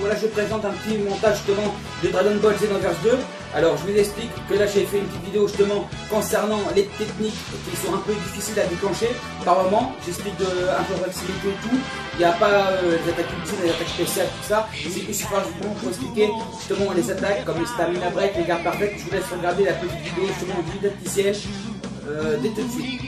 voilà, je présente un petit montage justement de Dragon Ball Xenoverse 2. Alors je vous explique que là j'ai fait une petite vidéo justement concernant les techniques qui sont un peu difficiles à déclencher par moment. J'explique euh, un peu proximité et tout. Il n'y a pas euh, les attaques ultimes, les attaques spéciales, tout ça. C'est plus justement pour expliquer justement les attaques comme le stamina break, les gardes parfaites. Je vous laisse regarder la petite vidéo justement du didacticiel euh, dès tout de suite.